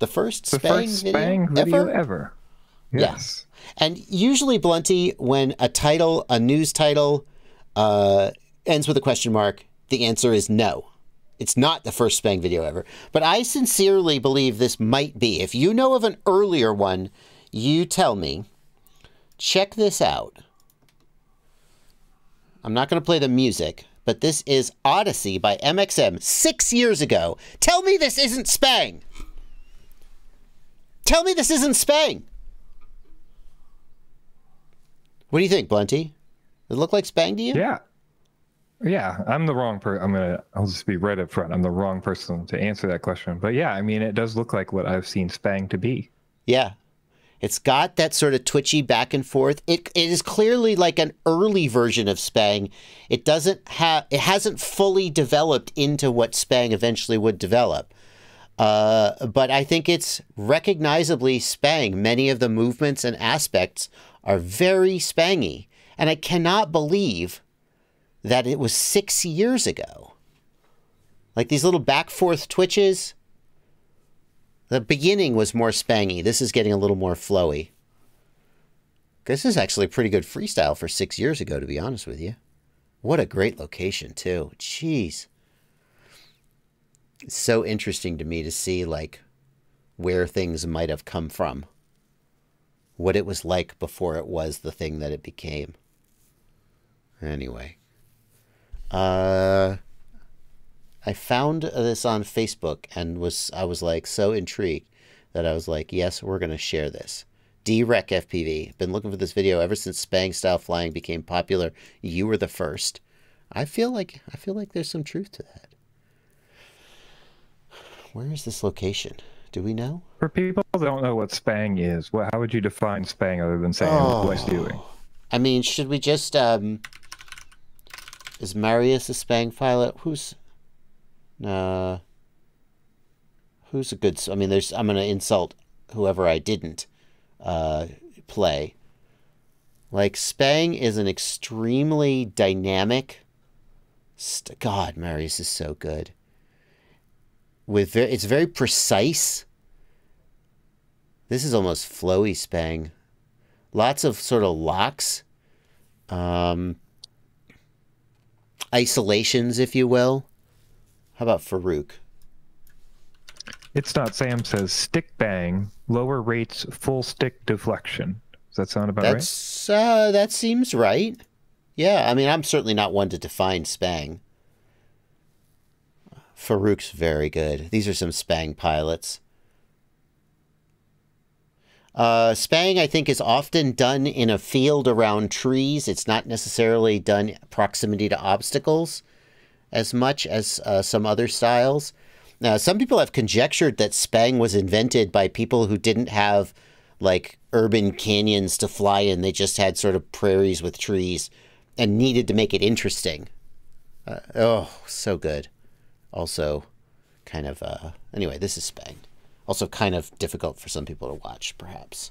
The first The Sbang first video, Sbang video ever? ever. Yeah. Yes. And usually, Blunty, when a title, a news title, uh, ends with a question mark, the answer is no. It's not the first Sbang video ever. But I sincerely believe this might be. If you know of an earlier one, you tell me. Check this out. I'm not going to play the music, but this is Odyssey by MXM six years ago. Tell me this isn't Sbang. Tell me this isn't Sbang. What do you think, Blunty? Does it look like Sbang to you? Yeah. Yeah, I'm the wrong person. I'm gonna. I'll just be right up front. I'm the wrong person to answer that question. But yeah, I mean, it does look like what I've seen Sbang to be. Yeah. It's got that sort of twitchy back and forth. It, it is clearly like an early version of Sbang. It doesn't have it hasn't fully developed into what Sbang eventually would develop. Uh, but I think it's recognizably Sbang. Many of the movements and aspects are very Sbangy. And I cannot believe that it was six years ago. Like these little back forth twitches. The beginning was more sbangy. This is getting a little more flowy. This is actually pretty good freestyle for six years ago, to be honest with you. What a great location, too. Jeez. So interesting to me to see, like, where things might have come from. What it was like before it was the thing that it became. Anyway. Uh. I found this on Facebook and was I was like so intrigued that I was like, yes, we're gonna share this. D-Rec FPV. Been looking for this video ever since Sbang style flying became popular. You were the first. I feel like I feel like there's some truth to that. Where is this location? Do we know? For people that don't know what Sbang is, what, how would you define Sbang other than saying Oh. doing? I mean, should we just um is Marius a Sbang pilot? Who's uh who's a good I mean there's I'm gonna insult whoever I didn't uh play. Like Sbang is an extremely dynamic st- God, Marius is so good. With very, it's very precise. This is almost flowy Sbang lots of sort of locks, um, isolations, if you will. How about Farouk? It's not Sam says stick bang, lower rates full stick deflection. Does that sound about right? That's uh, that seems right. Yeah, I mean, I'm certainly not one to define Sbang. Farouk's very good. These are some Sbang pilots. Uh, Sbang, I think, is often done in a field around trees. It's not necessarily done proximity to obstacles as much as uh, some other styles. Now, some people have conjectured that Sbang was invented by people who didn't have like urban canyons to fly in. They just had sort of prairies with trees and needed to make it interesting. Uh, oh, so good. Also, kind of, uh, anyway, this is Sbang. Also, kind of difficult for some people to watch, perhaps.